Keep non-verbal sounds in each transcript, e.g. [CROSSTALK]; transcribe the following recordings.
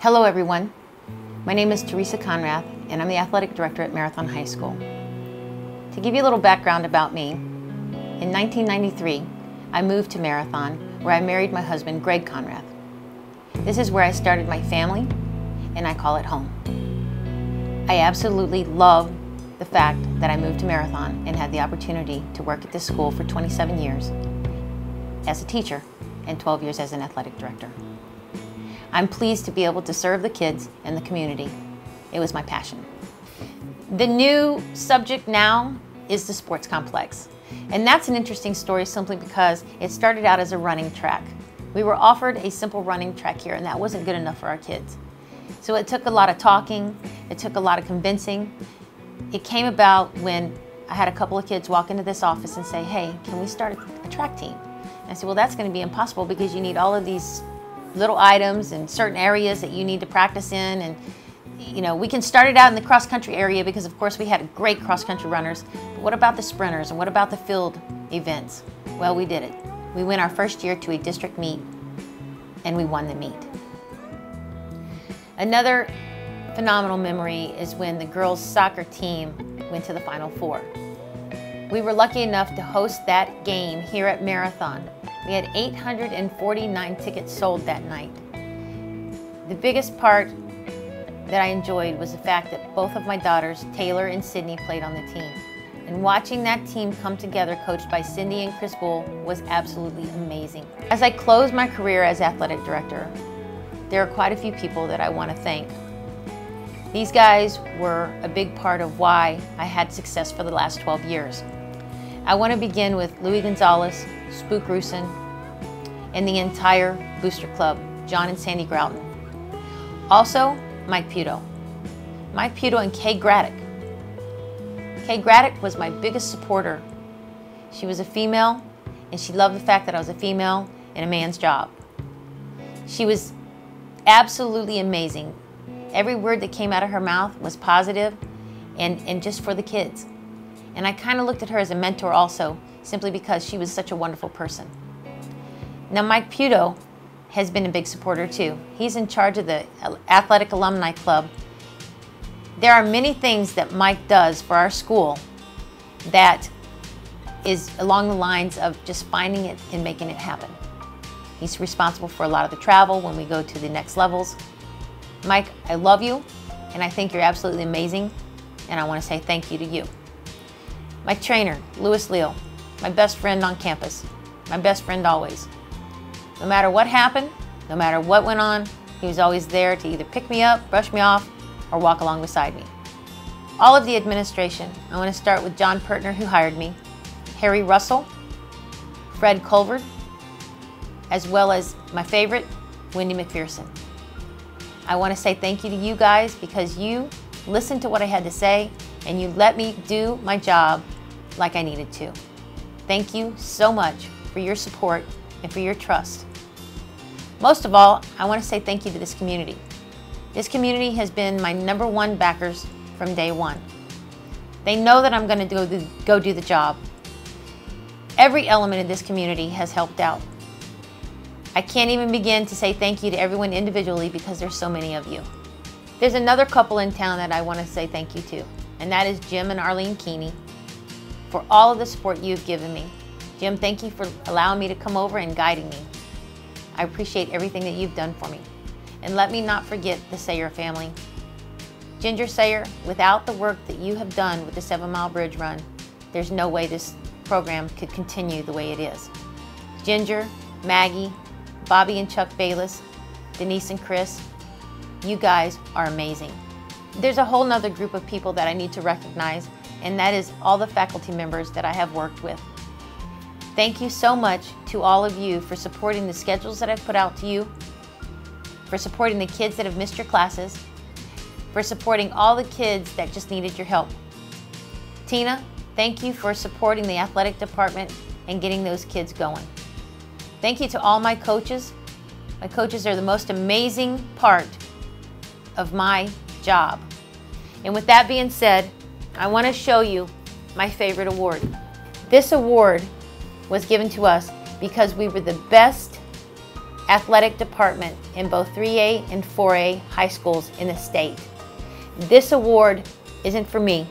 Hello everyone. My name is Teresa Konrath and I'm the athletic director at Marathon High School. To give you a little background about me, in 1993 I moved to Marathon where I married my husband Greg Konrath. This is where I started my family and I call it home. I absolutely love the fact that I moved to Marathon and had the opportunity to work at this school for 27 years as a teacher and 12 years as an athletic director. I'm pleased to be able to serve the kids and the community. It was my passion. The new subject now is the sports complex. And that's an interesting story simply because it started out as a running track. We were offered a simple running track here and that wasn't good enough for our kids. So it took a lot of talking, it took a lot of convincing. It came about when I had a couple of kids walk into this office and say, hey, can we start a track team? And I said, well, that's gonna be impossible because you need all of these little items and certain areas that you need to practice in and you know, we can start it out in the cross country area because of course we had great cross country runners, but what about the sprinters and what about the field events? Well, we did it. We went our first year to a district meet and we won the meet. Another phenomenal memory is when the girls soccer team went to the Final Four. We were lucky enough to host that game here at Marathon we had 849 tickets sold that night. The biggest part that I enjoyed was the fact that both of my daughters, Taylor and Sydney, played on the team. And watching that team come together, coached by Cindy and Chris Bull, was absolutely amazing. As I close my career as athletic director, there are quite a few people that I want to thank. These guys were a big part of why I had success for the last 12 years. I want to begin with Louis Gonzalez, Spook Rusin, and the entire Booster Club, John and Sandy Grouton. Also, Mike Puto. Mike Puto and Kay Graddick. Kay Graddick was my biggest supporter. She was a female, and she loved the fact that I was a female in a man's job. She was absolutely amazing. Every word that came out of her mouth was positive and, and just for the kids. And I kind of looked at her as a mentor also, simply because she was such a wonderful person. Now, Mike Puto has been a big supporter too. He's in charge of the Athletic Alumni Club. There are many things that Mike does for our school that is along the lines of just finding it and making it happen. He's responsible for a lot of the travel when we go to the next levels. Mike, I love you and I think you're absolutely amazing and I want to say thank you to you. My trainer, Louis Leal, my best friend on campus, my best friend always. No matter what happened, no matter what went on, he was always there to either pick me up, brush me off, or walk along beside me. All of the administration, I want to start with John Pertner who hired me, Harry Russell, Fred Culver, as well as my favorite, Wendy McPherson. I want to say thank you to you guys because you listened to what I had to say and you let me do my job like I needed to. Thank you so much for your support and for your trust. Most of all, I want to say thank you to this community. This community has been my number one backers from day one. They know that I'm going to go do, go do the job. Every element of this community has helped out. I can't even begin to say thank you to everyone individually because there's so many of you. There's another couple in town that I want to say thank you to and that is Jim and Arlene Keeney, for all of the support you've given me. Jim, thank you for allowing me to come over and guiding me. I appreciate everything that you've done for me. And let me not forget the Sayer family. Ginger Sayer, without the work that you have done with the Seven Mile Bridge Run, there's no way this program could continue the way it is. Ginger, Maggie, Bobby and Chuck Bayless, Denise and Chris, you guys are amazing. There's a whole nother group of people that I need to recognize, and that is all the faculty members that I have worked with. Thank you so much to all of you for supporting the schedules that I've put out to you, for supporting the kids that have missed your classes, for supporting all the kids that just needed your help. Tina, thank you for supporting the athletic department and getting those kids going. Thank you to all my coaches. My coaches are the most amazing part of my job. And with that being said, I want to show you my favorite award. This award was given to us because we were the best athletic department in both 3A and 4A high schools in the state. This award isn't for me.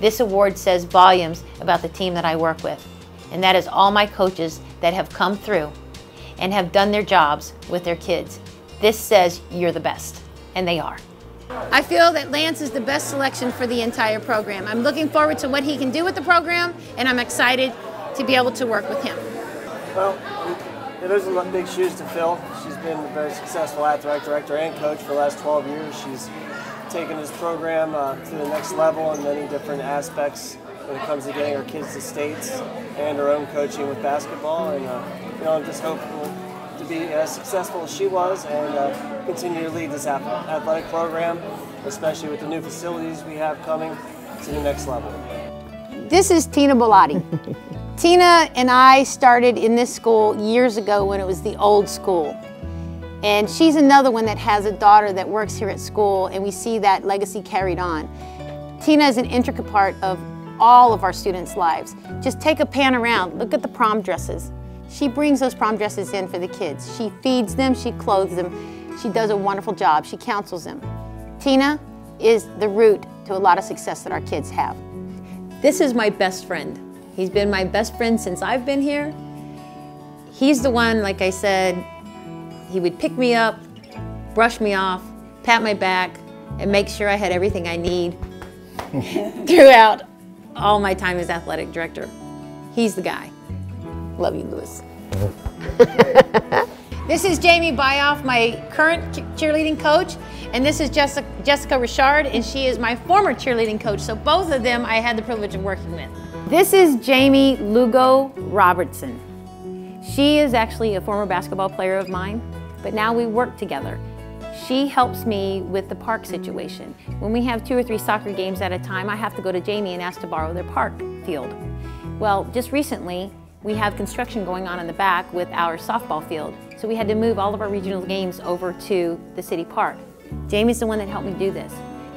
This award says volumes about the team that I work with. And that is all my coaches that have come through and have done their jobs with their kids. This says you're the best, and they are. I feel that Lance is the best selection for the entire program. I'm looking forward to what he can do with the program, and I'm excited to be able to work with him. Well, yeah, a are big shoes to fill. She's been a very successful athletic director and coach for the last 12 years. She's taken this program uh, to the next level in many different aspects when it comes to getting our kids to states and our own coaching with basketball. And uh, you know, I'm just hopeful to be as successful as she was and uh, continue to lead this athletic program, especially with the new facilities we have coming to the next level. This is Tina Bellotti. [LAUGHS] Tina and I started in this school years ago when it was the old school. And she's another one that has a daughter that works here at school and we see that legacy carried on. Tina is an intricate part of all of our students' lives. Just take a pan around, look at the prom dresses. She brings those prom dresses in for the kids. She feeds them, she clothes them. She does a wonderful job, she counsels them. Tina is the root to a lot of success that our kids have. This is my best friend. He's been my best friend since I've been here. He's the one, like I said, he would pick me up, brush me off, pat my back, and make sure I had everything I need [LAUGHS] throughout all my time as athletic director. He's the guy. Love you, Lewis. [LAUGHS] this is Jamie Byoff, my current cheerleading coach, and this is Jessica, Jessica Richard, and she is my former cheerleading coach. So both of them I had the privilege of working with. This is Jamie Lugo Robertson. She is actually a former basketball player of mine, but now we work together. She helps me with the park situation. When we have two or three soccer games at a time, I have to go to Jamie and ask to borrow their park field. Well, just recently, we have construction going on in the back with our softball field. So we had to move all of our regional games over to the city park. Jamie's the one that helped me do this.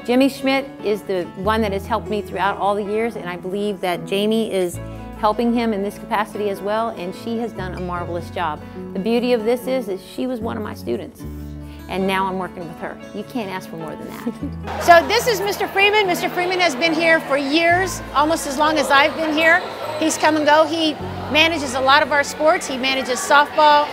Jimmy Schmidt is the one that has helped me throughout all the years, and I believe that Jamie is helping him in this capacity as well, and she has done a marvelous job. The beauty of this is, is she was one of my students and now I'm working with her. You can't ask for more than that. [LAUGHS] so this is Mr. Freeman. Mr. Freeman has been here for years, almost as long as I've been here. He's come and go. He manages a lot of our sports. He manages softball,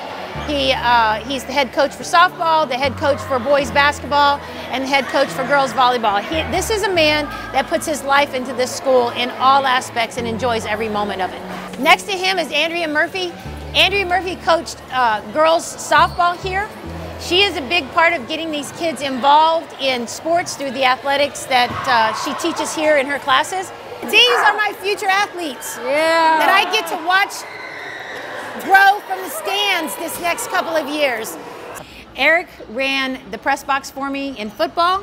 he, uh, he's the head coach for softball, the head coach for boys basketball, and the head coach for girls volleyball. He, this is a man that puts his life into this school in all aspects and enjoys every moment of it. Next to him is Andrea Murphy. Andrea Murphy coached uh, girls softball here. She is a big part of getting these kids involved in sports through the athletics that uh, she teaches here in her classes. These are my future athletes yeah. that I get to watch grow from the stands this next couple of years. Eric ran the press box for me in football.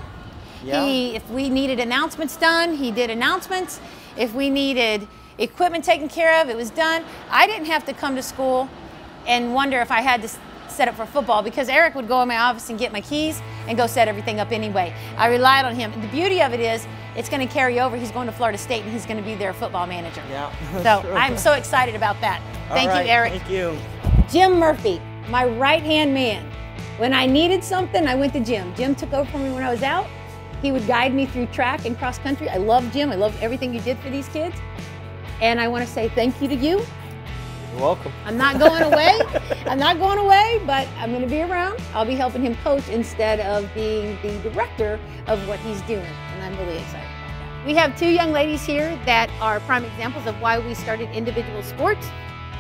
Yeah. He, if we needed announcements done, he did announcements. If we needed equipment taken care of, it was done. I didn't have to come to school and wonder if I had to set up for football because Eric would go in my office and get my keys and go set everything up anyway. I relied on him. The beauty of it is it's going to carry over. He's going to Florida State and he's going to be their football manager. Yeah. [LAUGHS] So true. I'm so excited about that. Thank right, you, Eric. Thank you. Jim Murphy, my right hand man. When I needed something, I went to Jim. Jim took over for me when I was out. He would guide me through track and cross country. I love Jim. I love everything you did for these kids. And I want to say thank you to you. You're welcome. I'm not going away. [LAUGHS] I'm not going away, but I'm going to be around. I'll be helping him coach instead of being the director of what he's doing. And I'm really excited. About that. We have two young ladies here that are prime examples of why we started individual sports.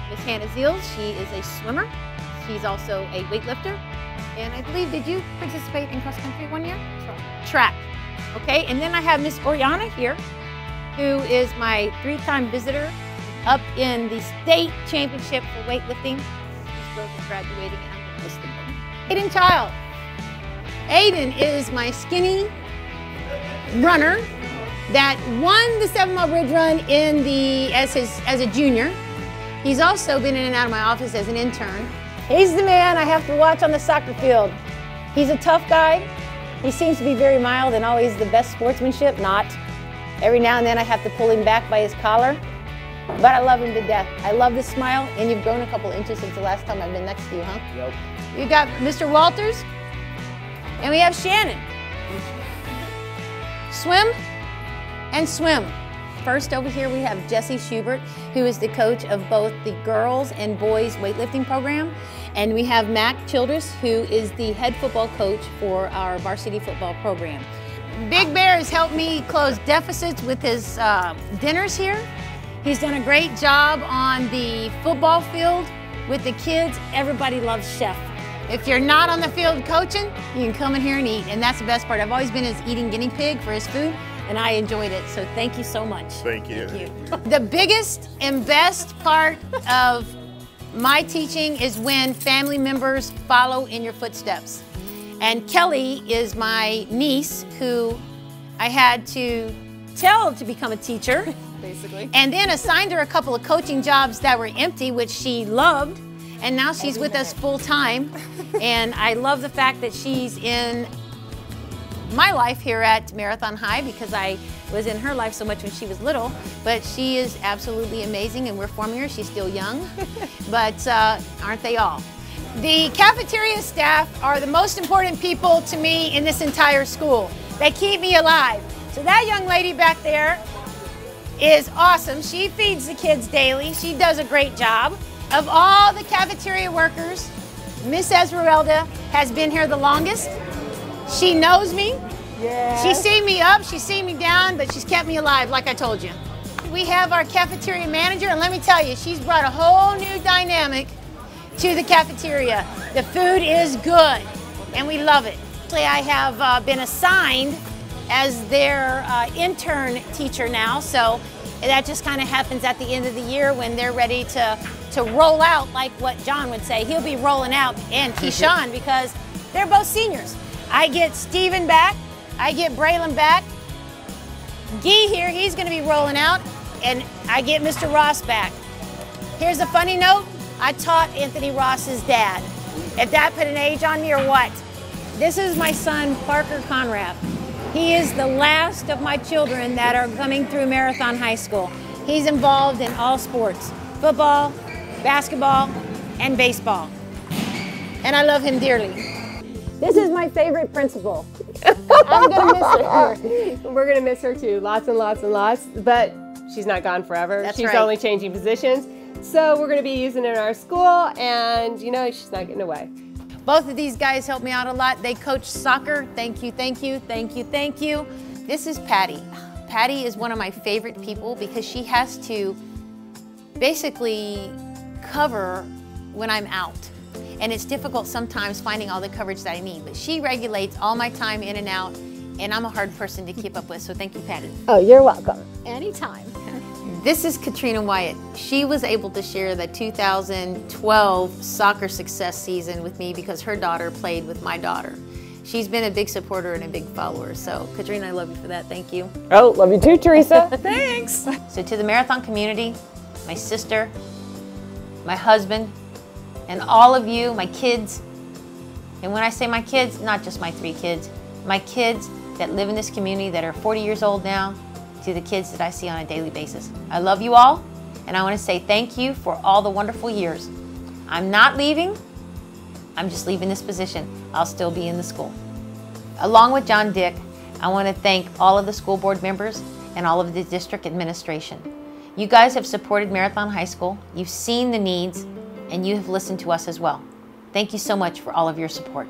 Miss Hannah Ziels, she is a swimmer. She's also a weightlifter. And I believe, did you participate in cross country one year? Track. Track. Okay, and then I have Miss Oriana here, who is my three-time visitor up in the state championship for weightlifting. Girl is graduating and I'm. Aiden Child. Aiden is my skinny runner that won the seven mile bridge run in the as his as a junior. He's also been in and out of my office as an intern. He's the man I have to watch on the soccer field. He's a tough guy. He seems to be very mild and always the best sportsmanship. Not. Every now and then I have to pull him back by his collar. But I love him to death. I love the smile, and you've grown a couple inches since the last time I've been next to you, huh? Yep. You got Mr. Walters, and we have Shannon. Swim and swim. First over here we have Jesse Schubert, who is the coach of both the girls and boys weightlifting program. And we have Mac Childress, who is the head football coach for our varsity football program. Big Bear has helped me close deficits with his uh, dinners here. He's done a great job on the football field with the kids. Everybody loves Chef. If you're not on the field coaching, you can come in here and eat. And that's the best part. I've always been his eating guinea pig for his food, and I enjoyed it. So thank you so much. Thank you. Thank you. the biggest and best part of my teaching is when family members follow in your footsteps. And Kelly is my niece who I had to tell to become a teacher. [LAUGHS] Basically. And then assigned her a couple of coaching jobs that were empty, which she loved. And now she's with us full time. [LAUGHS] and I love the fact that she's in my life here at Marathon High because I was in her life so much when she was little. But she is absolutely amazing and we're forming her. She's still young, [LAUGHS] but uh, aren't they all? The cafeteria staff are the most important people to me in this entire school. They keep me alive. So that young lady back there is awesome. She feeds the kids daily. She does a great job. Of all the cafeteria workers, Miss Esmeralda has been here the longest. She knows me. Yeah. She's seen me up, she's seen me down, but she's kept me alive, like I told you. We have our cafeteria manager, and let me tell you, she's brought a whole new dynamic to the cafeteria. The food is good, and we love it. I have uh, been assigned as their uh, intern teacher now, so that just kind of happens at the end of the year when they're ready to, to roll out, like what John would say. He'll be rolling out, and [LAUGHS] Keyshawn, because they're both seniors. I get Steven back, I get Braylon back. Gee here, he's going to be rolling out, and I get Mr. Ross back. Here's a funny note I taught Anthony Ross's dad. If that put an age on me or what? This is my son, Parker Konrath. He is the last of my children that are coming through Marathon High School. He's involved in all sports football, basketball, and baseball. And I love him dearly. This is my favorite principal. [LAUGHS] I'm gonna miss her. We're gonna miss her too, lots and lots and lots. But she's not gone forever. That's she's right. only changing positions. So we're gonna be using it in our school, and you know she's not getting away. Both of these guys help me out a lot. They coach soccer. Thank you, thank you, thank you, thank you. This is Patty. Patty is one of my favorite people because she has to basically cover when I'm out. And it's difficult sometimes finding all the coverage that I need, but she regulates all my time in and out, and I'm a hard person to keep up with, so thank you, Patty. Oh, you're welcome. Anytime. This is Katrina Wyatt. She was able to share the 2012 soccer success season with me because her daughter played with my daughter. She's been a big supporter and a big follower. So, Katrina, I love you for that. Thank you. Oh, love you too, Teresa. [LAUGHS] Thanks. So to the marathon community, my sister, my husband, and all of you, my kids, and when I say my kids, not just my three kids, my kids that live in this community that are 40 years old now, to the kids that I see on a daily basis. I love you all, and I want to say thank you for all the wonderful years. I'm not leaving, I'm just leaving this position. I'll still be in the school. Along with John Dick, I want to thank all of the school board members and all of the district administration. You guys have supported Marathon High School, you've seen the needs, and you have listened to us as well. Thank you so much for all of your support.